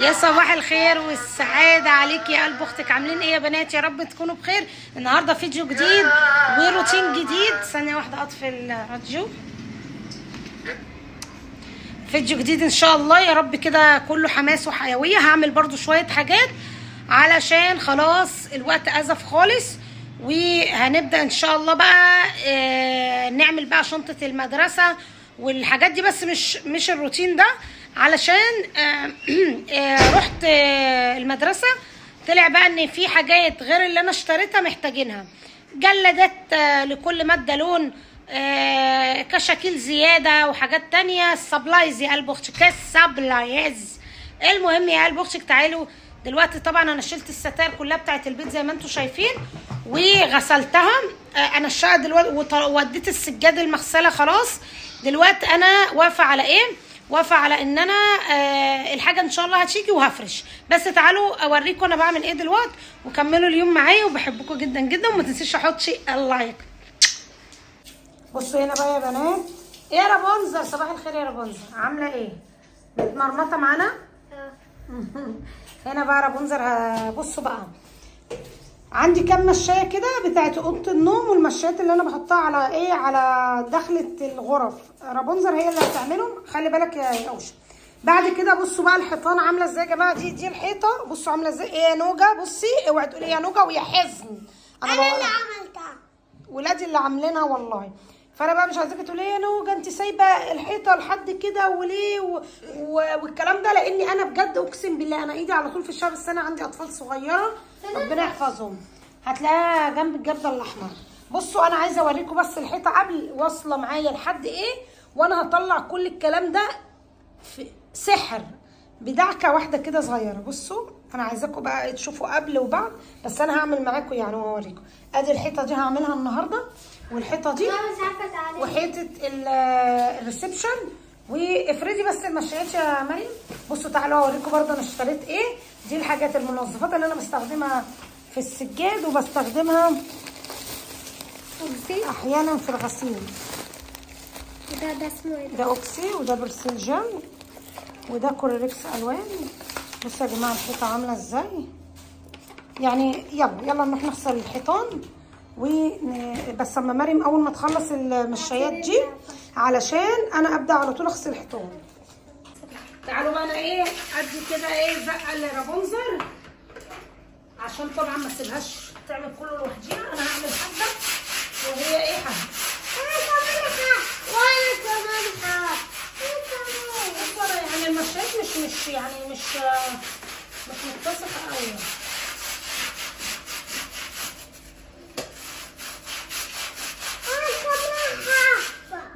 يا صباح الخير والسعادة عليك يا قلب أختك. عاملين إيه يا بنات؟ يا رب تكونوا بخير. النهاردة فيديو جديد وروتين جديد. ثانية واحدة اطفي الراديو. فيديو جديد إن شاء الله. يا رب كده كله حماس وحيوية. هعمل برضو شوية حاجات علشان خلاص الوقت أزف خالص. وهنبدأ إن شاء الله بقى آه نعمل بقى شنطة المدرسة والحاجات دي. بس مش مش الروتين ده. علشان آه آه رحت آه المدرسة. طلع بقى إن في حاجات غير اللي أنا اشتريتها محتاجينها. جلدات لكل مادة لون كشاكيل زيادة وحاجات تانية. supplies يا قلب أختك supplies. المهم يا قلب أختك تعالوا. دلوقتي طبعا أنا شلت الستائر كلها بتاعت البيت زي ما أنتم شايفين وغسلتها. أنا الشقة دلوقتي وديت السجاد المغسلة خلاص. دلوقتي أنا واقفة على إيه؟ واقفه على إن أنا آه الحاجة إن شاء الله هتيجي وهفرش. بس تعالوا أوريكم أنا بعمل إيه دلوقتي وكملوا اليوم معايا وبحبكم جدا جدا وما تنسيش أحط شيء اللايك بصوا هنا بقى يا بنات. إيه يا رابونزل صباح الخير يا رابونزل عاملة إيه؟ متمرمطة معانا؟ هنا بقى رابونزل بصوا بقى. عندي كام مشاية كده بتاعت أوضة النوم والمشايات اللي أنا بحطها على إيه؟ على دخلة الغرف. رابونزل هي اللي هتعملهم. خلي بالك يا أوشا. بعد كده بصوا بقى الحيطان عاملة إزاي يا جماعة. دي دي الحيطة. بصوا عاملة إزاي. إيه يا نوجة؟ بصي اوعي تقولي يا نوجة ويا حزن. أنا, أنا اللي عملتها. ولادي اللي عاملينها والله. فانا بقى مش عايزاكي تقولي يا نوجة انت سايبة الحيطة لحد كده وليه و... و... والكلام ده؟ لأني أنا بجد أقسم بالله أنا إيدي على طول في الشهر بس أنا عندي أطفال صغيرة ربنا يحفظهم. هتلاقيها جنب الجردل الأحمر. بصوا أنا عايزة أوريكم بس الحيطة قبل واصلة معايا لحد إيه وأنا هطلع كل الكلام ده في سحر بدعكة واحدة كده صغيرة. بصوا أنا عايزاكم بقى تشوفوا قبل وبعد بس أنا هعمل معاكم يعني وأوريكم. أدي الحيطة دي هعملها النهارده. والحيطة دي. وحيطة ال reception. وافردي بس المشايات يا مريم. بصوا تعالوا اوريكم برضه أنا اشتريت إيه. دي الحاجات المنظفات اللي أنا بستخدمها في السجاد وبستخدمها في أحيانا في الغسيل. ده ده اسمه إيه ده؟ أوكسي وده برسلجان وده كوريركس ألوان. بصوا يا جماعة الحيطة عاملة إزاي؟ يعني يلا يلا نروح نغسل الحيطان. و بس اما مريم اول ما تخلص المشايات دي علشان أنا ابدا على طول اغسل الحيطان تعالوا بقى أنا إيه ادي كده إيه زقه لرابونزل عشان طبعا ما اسيبهاش تعمل كله لوحديها أنا هعمل حبه وهي إيه حبه وأنا كمان يعني المشايات مش مش يعني مش مش متسقه قوي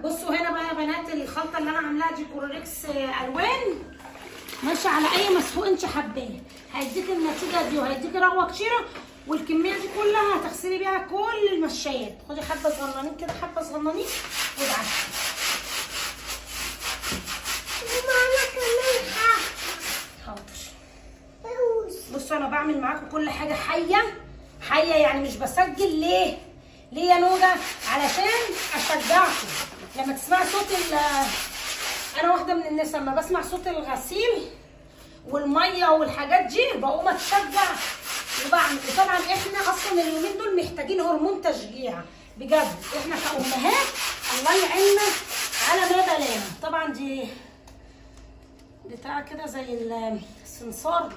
بصوا هنا بقى يا بنات الخلطه اللي أنا عاملاها دي كوروريكس الوان ماشي على اي حباه هيديك النتيجة دي وهيديك رغوة كتيرة والكمية دي كلها هتغسلي بيها كل المشايات. خدي حبة صغننين كده حبة صغننين وادعكي حاضر. بصوا أنا بعمل معاكم كل حاجة حية. حية يعني مش بسجل. ليه؟ ليه يا نوجة؟ علشان أشجعكم. لما تسمعي صوت ال أنا واحدة من الناس لما بسمع صوت الغسيل والمية والحاجات دي بقوم أتشجع. وبعمل وطبعا إحنا أصلا اليومين دول محتاجين هرمون تشجيع. بجد. إحنا كأمهات الله يعيننا على ما بلانا. طبعا دي بتاع كده زي السنسار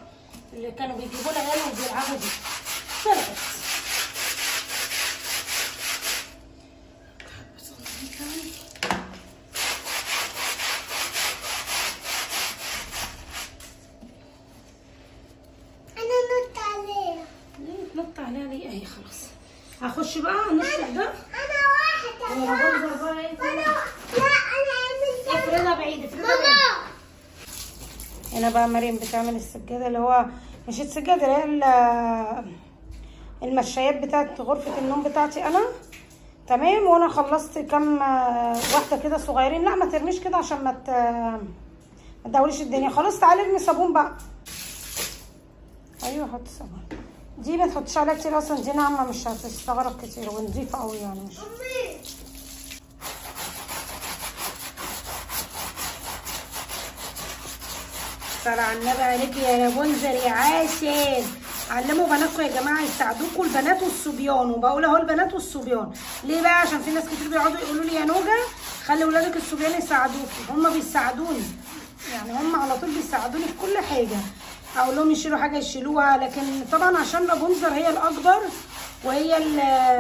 اللي كانوا بيجيبوا لها هنا وبيلعبوا بيه. طلعت نط عليها ليه اهي خلاص هخش بقى نشرب ده أنا بنظر بقى إيه أنا لا أنا عملت افردها بعيد هنا بقى مريم بتعمل السجادة اللي هو مش السجادة اللي هي المشايات بتاعت غرفة النوم بتاعتي أنا. تمام؟ وأنا خلصت كام واحدة كده صغيرين. لا ما ترميش كده عشان ما ما تدوريش الدنيا. خلاص تعالي ارمي صابون بقى. أيوه حط صابون. دي ما تحطيش عليها كتير أصلا دي ناعمه مش هتستغرب كتير ونضيفه قوي يعني. مش الصلاة على النبي عليك يا منذر يا عاشر. علموا بناتكم يا جماعة يساعدوكوا البنات والصبيان وبقول أهو البنات والصبيان. ليه بقى؟ عشان في ناس كتير بيقعدوا يقولوا لي يا نوجة خلي ولادك الصبيان يساعدوكي هم بيساعدوني. يعني هم على طول بيساعدوني في كل حاجة. أقول لهم يشيلوا حاجة يشيلوها لكن طبعا عشان رابنزل هي الأكبر وهي ال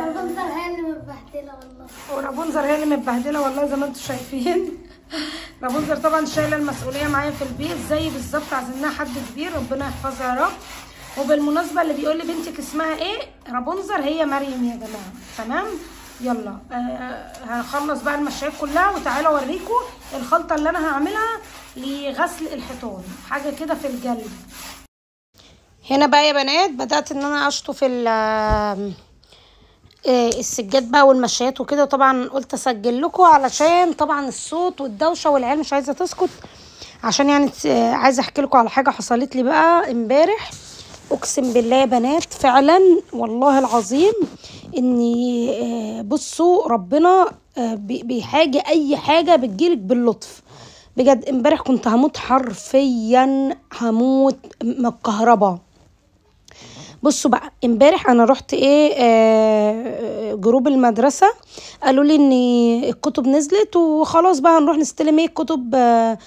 رابنزل هي اللي متبهدلة والله. ورابنزل هي اللي متبهدلة والله زي ما أنتم شايفين. رابنزل طبعا شايلة المسؤولية معايا في البيت زي بالظبط عايزينها حد كبير ربنا يحفظها يا رب. وبالمناسبة اللي بيقول لي بنتك اسمها إيه؟ رابنزل هي مريم يا جماعة. تمام؟ يلا. آه هخلص بقى المشايات كلها وتعالى اوريكم الخلطة اللي أنا هعملها. لغسل الحيطان حاجة كده في الجلد. هنا بقى يا بنات بدأت إن أنا أشطف آه، السجاد بقى والمشايات وكده. طبعا قلت أسجل لكم علشان طبعا الصوت والدوشة والعيال مش عايزة تسكت. عشان يعني آه، عايزة أحكي لكم على حاجة حصلت لي بقى امبارح. أقسم بالله يا بنات فعلا والله العظيم إني آه، بصوا ربنا بي- بيحاجه أي حاجة بتجيلك باللطف. بجد امبارح كنت هموت حرفيا هموت من الكهرباء. بصوا بقى امبارح أنا رحت إيه آه جروب المدرسة قالوا لي إن الكتب نزلت وخلاص بقى هنروح نستلم إيه الكتب آه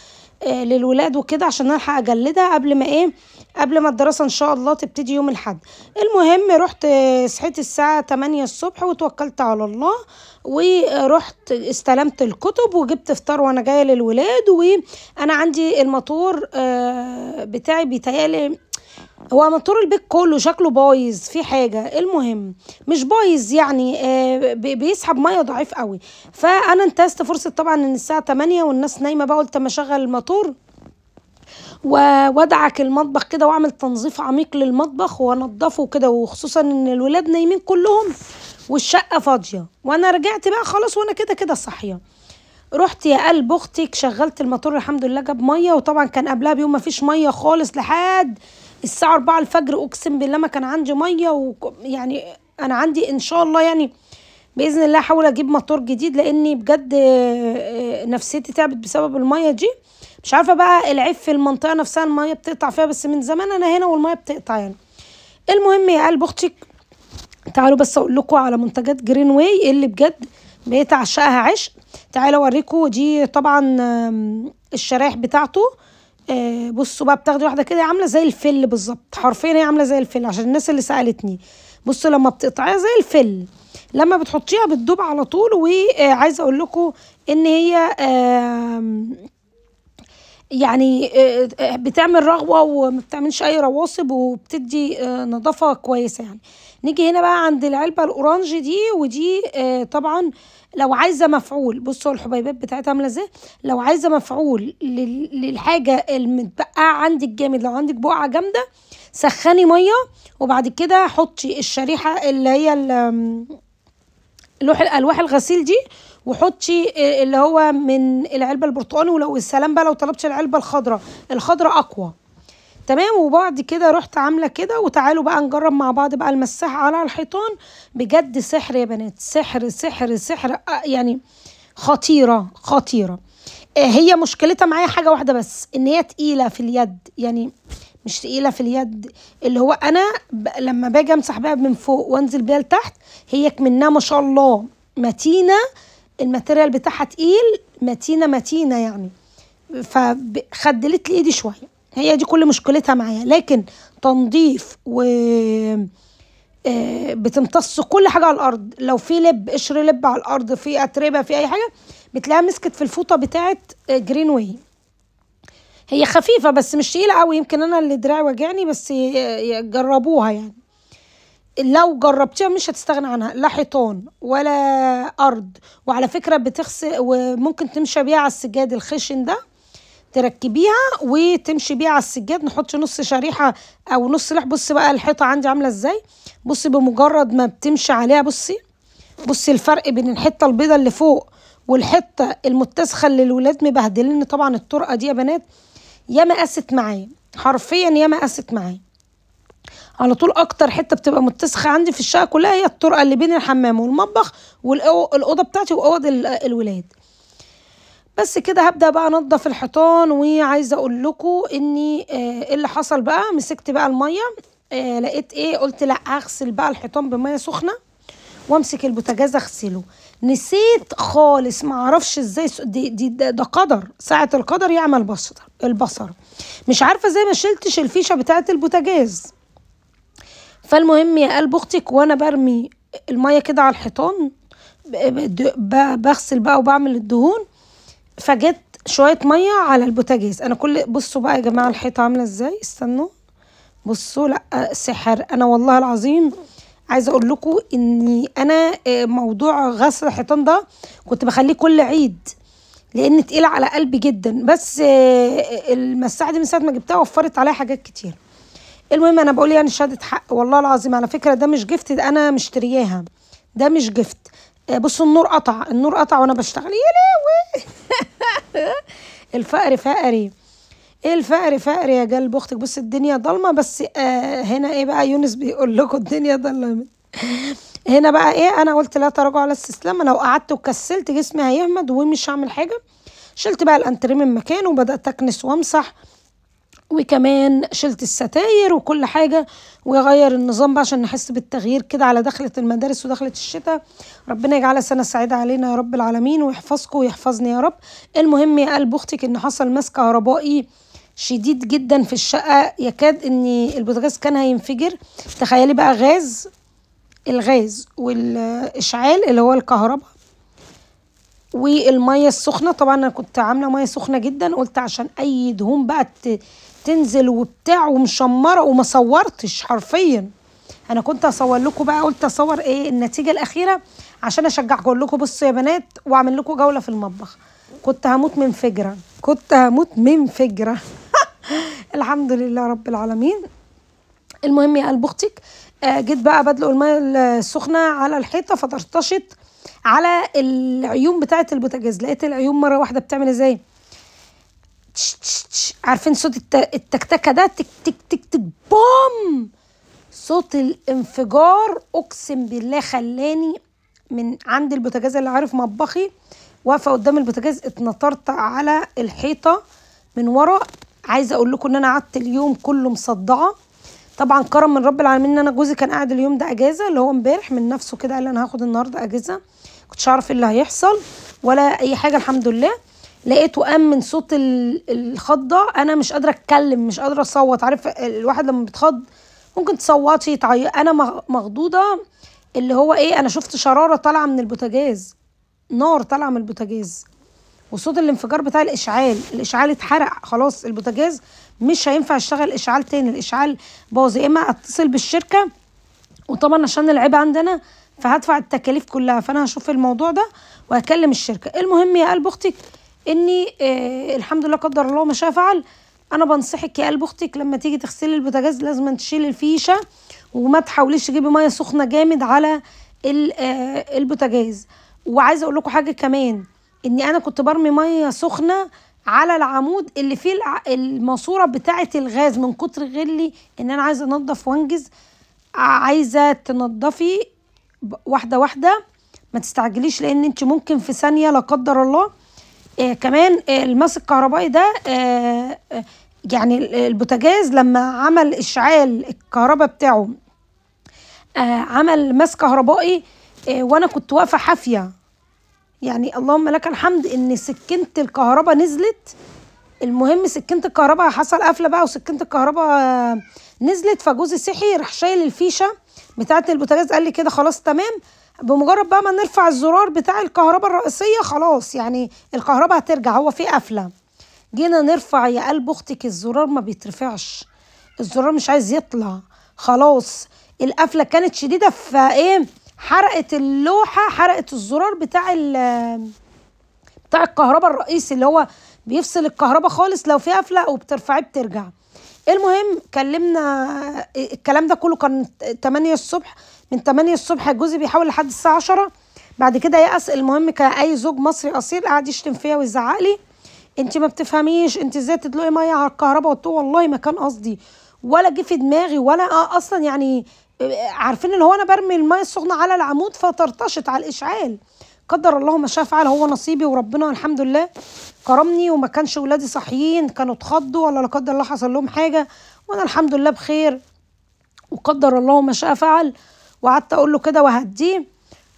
للولاد وكده عشان ألحق أجلدها قبل ما إيه قبل ما الدراسة إن شاء الله تبتدي يوم الأحد. المهم رحت آه، صحيت الساعة 8 الصبح وتوكلت على الله ورحت استلمت الكتب وجبت فطار وأنا جاية للولاد وأنا عندي الموتور آه، بتاعي بيتهيألي هو موتور البيت كله شكله بايظ في حاجة. المهم مش بايظ يعني آه، بي- بيسحب مية ضعيف قوي. فأنا انتهزت فرصة طبعا إن الساعة 8 والناس نايمة بقى قلت أما أشغل الموتور وأدعك المطبخ كده وأعمل تنظيف عميق للمطبخ وأنضفه كده. وخصوصا إن الولاد نايمين كلهم والشقة فاضية. وأنا رجعت بقى خلاص وأنا كده كده صاحية. رحت يا قلب أختك شغلت الموتور الحمد لله جاب مية. وطبعا كان قبلها بيوم ما فيش مية خالص لحد الساعة 4 الفجر أقسم بالله ما كان عندي مية ويعني أنا عندي إن شاء الله يعني بإذن الله أحاول أجيب موتور جديد لأني بجد آه، نفسيتي تعبت بسبب المية دي. مش عارفة بقى العيب في المنطقة نفسها المية بتقطع فيها بس من زمان أنا هنا والمية بتقطع يعني. المهم يا قلب أختك تعالوا بس أقول لكم على منتجات جرين واي اللي بجد بقيت أعشقها عشق. تعالوا أوريكم دي طبعا الشرايح بتاعته. آه، بصوا بقى بتاخدي واحدة كده عاملة زي الفل بالظبط. حرفيا هي عاملة زي الفل عشان الناس اللي سألتني. بصوا لما بتقطعيها زي الفل لما بتحطيها بتدوب على طول وعايزة أقول لكم إن هي يعني آه، آه، بتعمل رغوة وما بتعملش أي رواسب وبتدي نظافة كويسة يعني. نيجي هنا بقى عند العلبة الأورانج دي ودي آه، طبعا لو عايزة مفعول. بصوا الحبيبات بتاعتها عاملة إزاي؟ لو عايزة مفعول لل- للحاجة المتبقعه عندك جامد لو عندك بقعة جامدة سخني مية وبعد كده حطي الشريحة اللي هي لوح الالواح الغسيل دي وحطي اللي هو من العلبة البرتقاني ولو السلام بقى لو طلبتي العلبة الخضراء. الخضراء أقوى. تمام. وبعد كده رحت عاملة كده وتعالوا بقى نجرب مع بعض بقى المساحة على الحيطان. بجد سحر يا بنات سحر سحر سحر يعني خطيرة خطيرة. آه، هي مشكلتها معايا حاجة واحدة بس إن هي تقيلة في اليد يعني مش تقيلة في اليد. اللي هو أنا ب... لما باجي أمسح بيها من فوق وأنزل بيها لتحت هي منها ما شاء الله متينة الماتيريال بتاعها تقيل متينة متينة يعني. فخدلت لي إيدي شوية. هي دي كل مشكلتها معايا. لكن تنظيف و آه، بتمتص كل حاجة على الأرض. لو في لب قشر لب على الأرض في أتربة في أي حاجة بتلاقيها مسكت في الفوطة بتاعه جرين واي هي خفيفة بس مش تقيلة قوي. يمكن أنا اللي دراعي وجعني بس جربوها يعني. لو جربتيها مش هتستغنى عنها. لا حيطان ولا أرض. وعلى فكرة بتغسل وممكن تمشي بيها على السجاد الخشن ده. تركبيها وتمشي بيها على السجاد. نحط نص شريحة أو نص لح بصي بقى الحيطة عندي عاملة إزاي. بصي بمجرد ما بتمشي عليها بصي بصي الفرق بين الحته البيضة اللي فوق والحته المتسخة اللي الولاد مبهدلين. طبعا الطرقة دي يا بنات ياما قست معايا. حرفيا ياما قست معايا. على طول أكتر حتة بتبقى متسخة عندي في الشقة كلها هي الطرقة اللي بين الحمام والمطبخ والاوضه بتاعتي وأوض ال- الولاد. بس كده هبدأ بقى انضف الحيطان وعايزة أقول لكم إني آه إيه اللي حصل بقى؟ مسكت بقى المية آه لقيت إيه؟ قلت لأ أغسل بقى الحيطان بمية سخنة وأمسك البوتاجاز أغسله. نسيت خالص ما أعرفش إزاي دي, دي ده, ده قدر ساعة القدر يعمي بصر البصر. مش عارفة زي ما شلتش الفيشة بتاعة البوتاجاز. فالمهم يا قلب أختك وأنا برمي المية كده على الحيطان بغسل بقى وبعمل الدهون فجت شوية مية على البوتاجاز. أنا كل بصوا بقى يا جماعة الحيطة عاملة إزاي؟ استنوا. بصوا لأ سحر. أنا والله العظيم عايزة أقول لكم إني أنا آه، موضوع غسل الحيطان ده كنت بخليه كل عيد لأن تقيل على قلبي جدا. بس آه، المساحة دي من ساعة ما جبتها وفرت عليا حاجات كتير. المهم أنا بقول يعني شهادة حق. والله العظيم على فكرة ده مش جفت ده أنا مشترياها. ده مش جفت آه، بصوا النور قطع. النور قطع وأنا بشتغل. يا لهوي! الفقر فقري. إيه الفقر فقري يا قلب أختك. بص الدنيا ضلمة بس آه هنا إيه بقى؟ يونس بيقول لكم الدنيا ضلمة. هنا بقى إيه؟ أنا قلت لا تراجع على الاستسلام لو قعدت وكسلت جسمي هيهمد ومش هعمل حاجة. شلت بقى الأنتريه من مكانه وبدأت أكنس وأمسح. وكمان شلت الستاير وكل حاجة ويغير النظام بقى عشان نحس بالتغيير كده على دخلة المدارس ودخلة الشتاء. ربنا يجعلها سنة سعيدة علينا يا رب العالمين ويحفظكم ويحفظني يا رب. المهم يا قلب أختك إن حصل مس كهربائي شديد جدا في الشقة. يكاد إن البوتاجاز كان هينفجر. تخيلي بقى غاز الغاز والإشعال اللي هو الكهرباء والمية السخنة. طبعا أنا كنت عاملة مية سخنة جدا قلت عشان أي دهون بقى تنزل وبتاع ومشمرة وما صورتش حرفيا. أنا كنت أصور لكم بقى قلت أصور إيه النتيجة الأخيرة عشان اشجعكم أقول لكم بصوا يا بنات وأعمل لكم جولة في المطبخ. كنت هموت من فجرة كنت هموت من فجرة. الحمد لله رب العالمين. المهم يا قلب أختك آه، جيت بقى بدلق المية السخنة على الحيطة فطرطشت على العيون بتاعه البوتاجاز. لقيت العيون مرة واحدة بتعمل إزاي؟ عارفين صوت الت- التكتكة ده؟ تك تك تك تك. بوم! صوت الانفجار أقسم بالله خلاني من عند البوتاجاز اللي عارف مطبخي واقفة قدام البوتاجاز اتنطرت على الحيطة من ورا. عايزة أقول لكم إن أنا قعدت اليوم كله مصدعة. طبعا كرم من رب العالمين إن أنا جوزي كان قاعد اليوم ده أجازة اللي هو امبارح من نفسه كده قال أنا هاخد النهارده أجازة. كنتش اعرف إيه اللي هيحصل ولا أي حاجة الحمد لله. لقيته قام من صوت ال- الخضة. أنا مش قادرة أتكلم مش قادرة أصوت. عارف الواحد لما بيتخض ممكن تصوتي تعيط أنا مخضوضة اللي هو إيه أنا شفت شرارة طالعة من البوتاجاز نار طالعة من البوتاجاز. وصوت الانفجار بتاع الإشعال الإشعال اتحرق خلاص البوتاجاز مش هينفع يشتغل إشعال تاني. الإشعال باظ يا إما أتصل بالشركة وطبعا عشان العيب عندنا فهدفع التكاليف كلها. فأنا هشوف الموضوع ده وهكلم الشركة. المهم يا قلب أختك إني آه الحمد لله قدر الله ما شاء فعل أنا بنصحك يا قلب أختك لما تيجي تغسلي البوتاجاز لازم تشيلي الفيشة وما تحاوليش تجيبي مية سخنة جامد على آه البوتاجاز. وعايزة أقول لكم حاجة كمان إني أنا كنت برمي مية سخنة على العمود اللي فيه الماسورة بتاعه الغاز من كتر غلي إن أنا عايزة أنضف وأنجز. عايزة تنضفي واحدة واحدة ما تستعجليش لأن أنت ممكن في ثانية لا قدر الله آه كمان آه الماس الكهربائي ده آه آه يعني ال- البوتاجاز لما عمل إشعال الكهرباء بتاعه آه عمل ماس كهربائي آه وأنا كنت واقفة حافية. يعني اللهم لك الحمد إن سكينة الكهرباء نزلت. المهم سكينة الكهرباء حصل قفلة بقى وسكينة الكهرباء آه، نزلت فجوزي صحي راح شايل الفيشة بتاعة البوتاجاز قال لي كده خلاص تمام. بمجرد بقى ما نرفع الزرار بتاع الكهرباء الرئيسية خلاص يعني الكهرباء هترجع هو في قفلة. جينا نرفع يا قلب أختك الزرار ما بيترفعش الزرار مش عايز يطلع خلاص. القفلة كانت شديدة فايه حرقت اللوحة حرقت الزرار بتاع ال بتاع الكهرباء الرئيسي اللي هو بيفصل الكهرباء خالص. لو في قفلة وبترفعيه بترجع. المهم كلمنا الكلام ده كله كان 8 الصبح. من 8 الصبح جوزي بيحاول لحد الساعة 10 بعد كده يأس. المهم كأي زوج مصري أصيل قعد يشتم فيا ويزعق لي. انت ما بتفهميش انت إزاي تدلقي مية على الكهرباء قلت له والله ما كان قصدي. ولا جه في دماغي ولا أصلا يعني آه، عارفين اللي هو أنا برمي المية السخنة على العمود فطرطشت على الإشعال. قدر الله ما شاء فعل هو نصيبي وربنا الحمد لله. كرمني وما كانش ولادي صاحيين كانوا اتخضوا ولا لا قدر الله حصل لهم حاجة. وأنا الحمد لله بخير. وقدر الله ما شاء فعل. وقعدت أقول له كده وهديه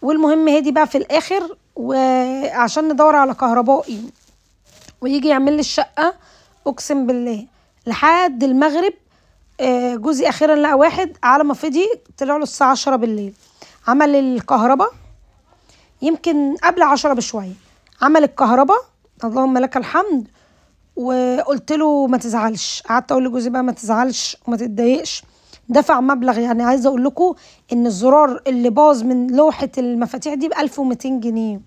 والمهم هدي بقى في الآخر وعشان ندور على كهربائي ويجي يعمل لي الشقة أقسم بالله لحد المغرب آه، جوزي أخيرا لقى واحد على ما فضي طلع له الساعة 10 بالليل. عمل الكهرباء يمكن قبل عشرة بشوية. عمل الكهرباء اللهم لك الحمد وقلت له ما تزعلش. قعدت أقول لجوزي بقى ما تزعلش وما تتضايقش. دفع مبلغ يعني عايزة أقول لكم إن الزرار اللي باظ من لوحة المفاتيح دي ب 1200 جنيه.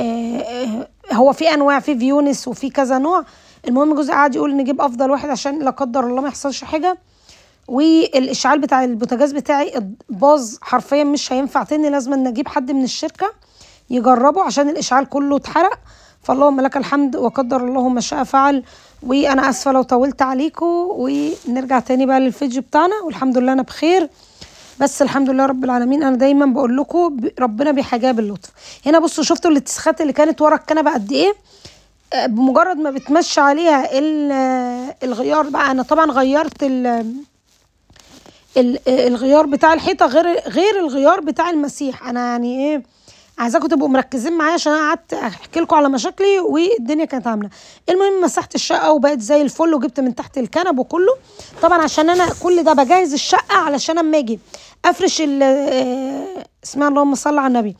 آه، آه، هو في أنواع في فيونس وفي كذا نوع. المهم جوزي قعد يقول نجيب أفضل واحد عشان لا قدر الله ما يحصلش حاجة. والإشعال بتاع البوتاجاز بتاعي باظ حرفيا مش هينفع تاني لازم نجيب حد من الشركة يجربه عشان الإشعال كله اتحرق. فاللهم لك الحمد وقدر الله ما شاء فعل. وأنا آسفة لو طولت عليكم ونرجع تاني بقى للفيديو بتاعنا والحمد لله أنا بخير. بس الحمد لله رب العالمين أنا دايما بقول لكم ربنا بيحاجاه باللطف. هنا بصوا شفتوا الاتساخات اللي كانت ورا الكنبة قد إيه؟ آه، بمجرد ما بتمشي عليها آه، الغيار بقى. أنا طبعا غيرت ال- الغيار بتاع الحيطة غير غير الغيار بتاع المسيح. أنا يعني إيه؟ عايزاكم تبقوا مركزين معايا عشان أنا قعدت أحكي لكم على مشاكلي والدنيا كانت عاملة. المهم مسحت الشقة وبقت زي الفل وجبت من تحت الكنب وكله. طبعا عشان أنا كل ده بجهز الشقة علشان أما أجي أفرش آه، اسمها اللهم صل على النبي.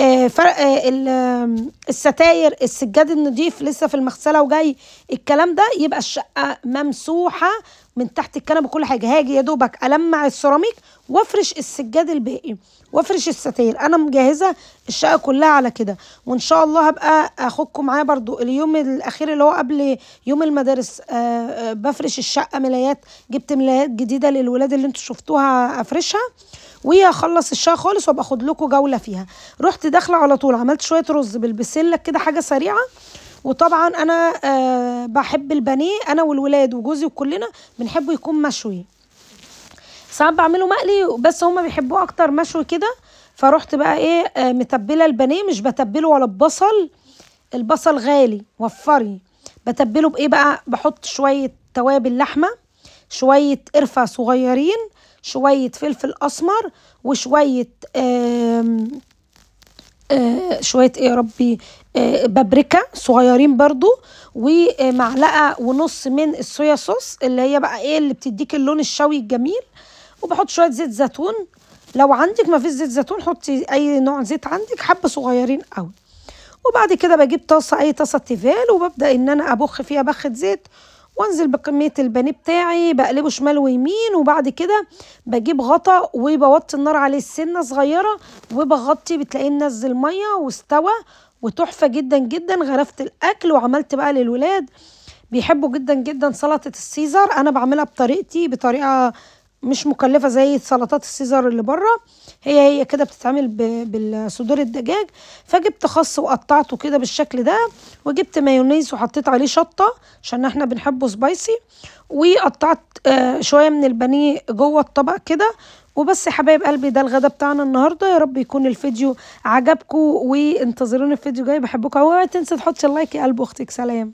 آه، فرق آه، ال- الستاير السجاد النضيف لسه في المغسلة وجاي. الكلام ده يبقى الشقة ممسوحة من تحت الكنبه كل حاجة. هاجي يا دوبك ألمع السيراميك وافرش السجاد الباقي وافرش الستاير. أنا مجهزة الشقة كلها على كده. وإن شاء الله هبقى أخدكم معايا برضو اليوم الأخير اللي هو قبل يوم المدارس. آه، آه، بفرش الشقة ملايات جبت ملايات جديدة للولاد اللي أنتوا شفتوها أفرشها وهخلص الشقة خالص وأبقى أخد لكم جولة فيها. رحت داخلة على طول عملت شوية رز بالبسلة كده حاجة سريعة. وطبعا أنا آه بحب البانيه. أنا والولاد وجوزي وكلنا بنحبه يكون مشوي. ساعات بعمله مقلي بس هما بيحبوه أكتر مشوي كده. فروحت بقى إيه آه متبلة البانيه مش بتبله ولا ببصل البصل غالي وفري. بتبله بإيه بقى؟ بحط شوية توابل لحمة شوية قرفة صغيرين شوية فلفل أسمر وشوية آم آه، شوية إيه يا ربي آه، بابريكا صغيرين برضو ومعلقة ونص من الصويا صوص اللي هي بقى إيه اللي بتديك اللون الشوي الجميل. وبحط شوية زيت زيتون. لو عندك ما فيش زيت زيتون حطي أي نوع زيت عندك حبة صغيرين قوي. وبعد كده بجيب طاسة أي طاسة تيفال وببدأ إن أنا أبخ فيها بخة زيت وأنزل بكمية البانيه بتاعي بقلبه شمال ويمين وبعد كده بجيب غطا وبوطي النار عليه سنة صغيرة وبغطي بتلاقيه نزل مية واستوى وتحفة جدا جدا. غرفت الأكل وعملت بقى للولاد بيحبوا جدا جدا سلطة السيزر. أنا بعملها بطريقتي بطريقة مش مكلفة زي سلطات السيزر اللي بره. هي هي كده بتتعمل بالصدور الدجاج. فجبت خس وقطعته كده بالشكل ده وجبت مايونيز وحطيت عليه شطة عشان إحنا بنحبه spicy. وقطعت آه، شوية من البانيه جوه الطبق كده. وبس يا حبايب قلبي ده الغدا بتاعنا النهارده. يا رب يكون الفيديو عجبكم وانتظروني الفيديو جاي. بحبكم اوعي تنسى تحطي اللايك يا قلب أختك سلام.